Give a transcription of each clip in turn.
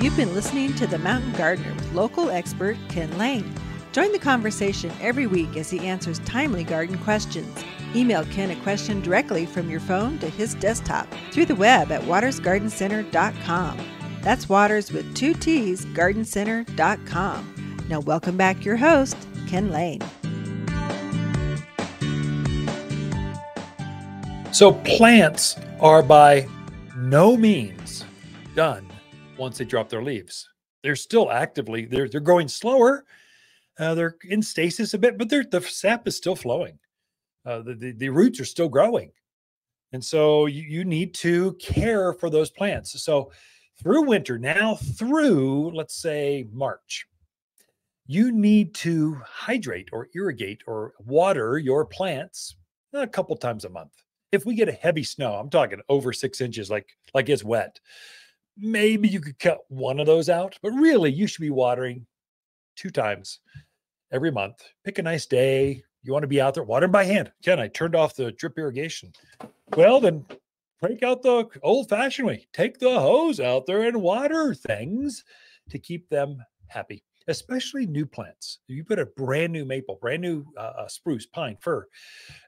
You've been listening to The Mountain Gardener with local expert Ken Lain. Join the conversation every week as he answers timely garden questions. Email Ken a question directly from your phone to his desktop through the web at wattersgardencenter.com. That's Watters with two T's, gardencenter.com. Now, welcome back your host, Ken Lain. So, plants are by no means done once they drop their leaves. They're still actively, they're, they're growing slower. Uh, they're in stasis a bit, but the sap is still flowing. Uh, the, the, the, roots are still growing. And so you, you need to care for those plants. So through winter, now through, let's say, March, you need to hydrate or irrigate or water your plants a couple times a month. If we get a heavy snow, I'm talking over six inches, like like it's wet, maybe you could cut one of those out, but really you should be watering two times every month. Pick a nice day. You want to be out there watering by hand. Ken, I turned off the drip irrigation. Well, then break out the old fashioned way. Take the hose out there and water things to keep them happy, especially new plants. You put a brand new maple, brand new uh, uh, spruce, pine, fir,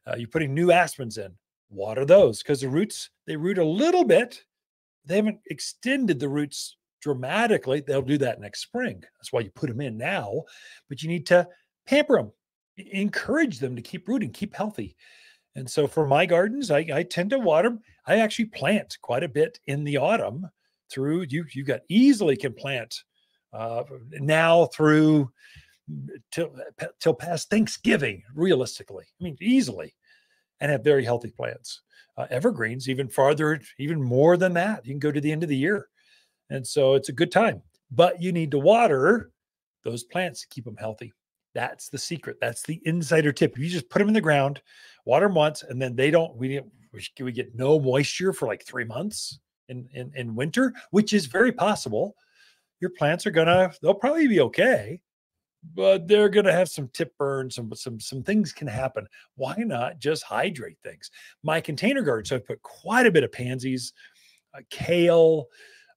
uh, you're putting new aspens in, water those because the roots, they root a little bit. They haven't extended the roots dramatically. They'll do that next spring. That's why you put them in now, but you need to pamper them, encourage them to keep rooting, keep healthy. And so for my gardens, I, I tend to water. I actually plant quite a bit in the autumn through you. You got easily can plant uh, now through till till past Thanksgiving. Realistically, I mean easily, and have very healthy plants. Uh, evergreens even farther, even more than that. You can go to the end of the year, and so it's a good time. But you need to water those plants to keep them healthy. That's the secret. That's the insider tip. If you just put them in the ground, water them once, and then they don't, we, we get no moisture for like three months in, in, in winter, which is very possible. Your plants are gonna, they'll probably be okay, but they're gonna have some tip burn, some some some things can happen. Why not just hydrate things? My container garden, so I put quite a bit of pansies, uh, kale,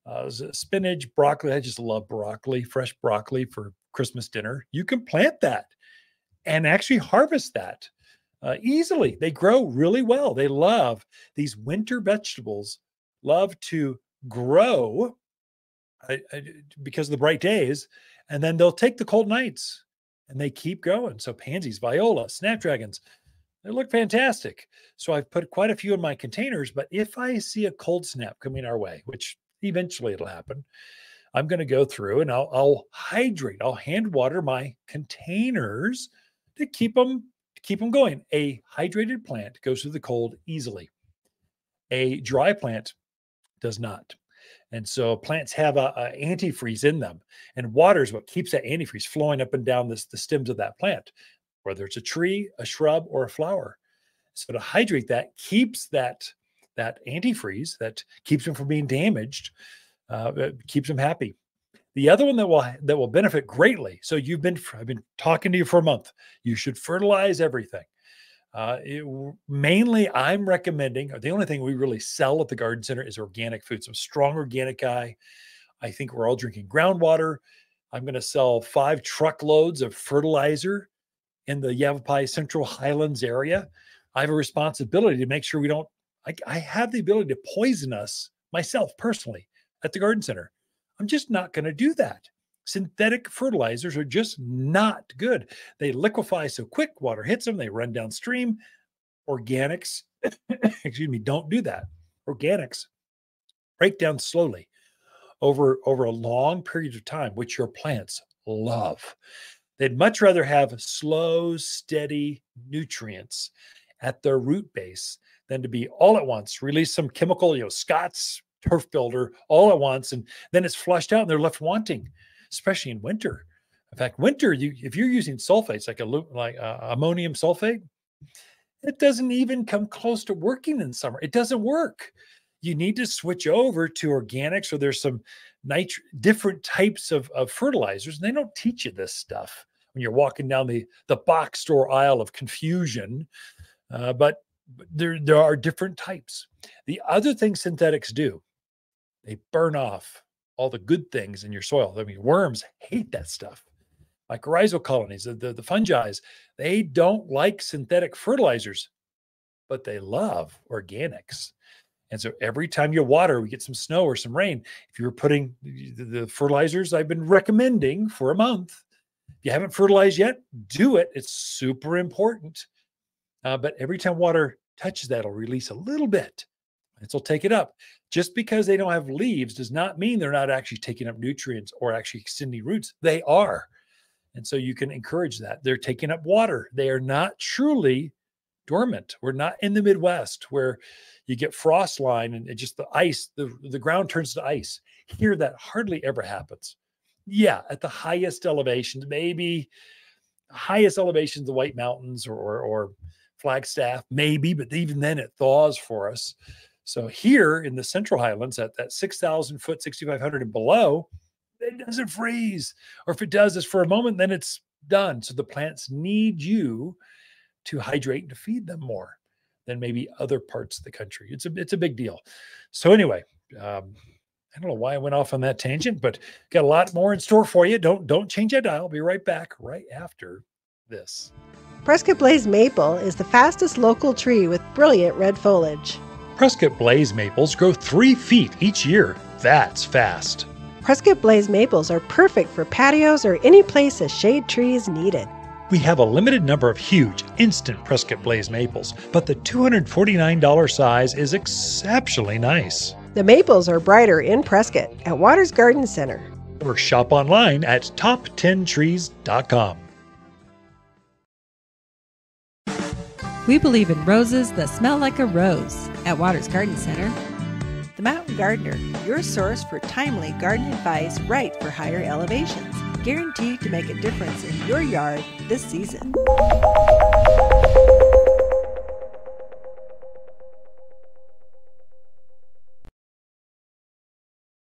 uh, spinach, broccoli. I just love broccoli, fresh broccoli for Christmas dinner, you can plant that and actually harvest that uh, easily. They grow really well. They love these winter vegetables, love to grow uh, because of the bright days, and then they'll take the cold nights and they keep going. So pansies, viola, snapdragons, they look fantastic. So I've put quite a few in my containers, but if I see a cold snap coming our way, which eventually it'll happen, I'm going to go through and I'll, I'll hydrate. I'll hand water my containers to keep them keep them going. A hydrated plant goes through the cold easily. A dry plant does not. And so plants have a, a, antifreeze in them, and water is what keeps that antifreeze flowing up and down the stems of that plant, whether it's a tree, a shrub, or a flower. So to hydrate that keeps that that antifreeze that keeps them from being damaged uh, keeps them happy. The other one that will that will benefit greatly. So you've been I've been talking to you for a month. You should fertilize everything. Uh, it, mainly, I'm recommending. The only thing we really sell at the garden center is organic food. So I'm strong organic guy. I think we're all drinking groundwater. I'm going to sell five truckloads of fertilizer in the Yavapai Central Highlands area. I have a responsibility to make sure we don't. I, I have the ability to poison us myself personally at the garden center. I'm just not going to do that. Synthetic fertilizers are just not good. They liquefy so quick, water hits them, they run downstream. Organics, excuse me, don't do that. Organics break down slowly over, over a long period of time, which your plants love. They'd much rather have slow, steady nutrients at their root base than to be all at once release some chemical, you know, Scott's turf builder all at once, and then it's flushed out and they're left wanting, especially in winter. In fact, winter, you if you're using sulfates like a like uh, ammonium sulfate, it doesn't even come close to working in summer. It doesn't work. You need to switch over to organics, or there's some nitro different types of, of fertilizers, and they don't teach you this stuff when you're walking down the the box store aisle of confusion. Uh, but there there are different types. The other thing synthetics do they burn off all the good things in your soil. I mean, worms hate that stuff. Mycorrhizal colonies, the, the, the fungi, they don't like synthetic fertilizers, but they love organics. And so every time you water, we get some snow or some rain. If you're putting the, fertilizers I've been recommending for a month, if you haven't fertilized yet, do it. It's super important. Uh, but every time water touches that, it'll release a little bit. And so take it up. Just because they don't have leaves does not mean they're not actually taking up nutrients or actually extending roots. They are. And so you can encourage that. They're taking up water. They are not truly dormant. We're not in the Midwest where you get frost line and it just the ice, the, the ground turns to ice. Here, that hardly ever happens. Yeah, at the highest elevations, maybe highest elevations, the White Mountains or, or, or Flagstaff, maybe, but even then it thaws for us. So here in the Central Highlands, at that 6,000 foot, 6,500 and below, it doesn't freeze. Or if it does, it's for a moment, then it's done. So the plants need you to hydrate and to feed them more than maybe other parts of the country. It's a it's a big deal. So anyway, um, I don't know why I went off on that tangent, but got a lot more in store for you. Don't don't change that dial. I'll be right back right after this. Prescott Blaze maple is the fastest local tree with brilliant red foliage. Prescott Blaze maples grow three feet each year. That's fast. Prescott Blaze maples are perfect for patios or any place a shade tree is needed. We have a limited number of huge, instant Prescott Blaze maples, but the $249 size is exceptionally nice. The maples are brighter in Prescott at Watters Garden Center. Or shop online at top10trees.com. We believe in roses that smell like a rose at Watters Garden Center. The Mountain Gardener, your source for timely garden advice right for higher elevations guaranteed to make a difference in your yard this season.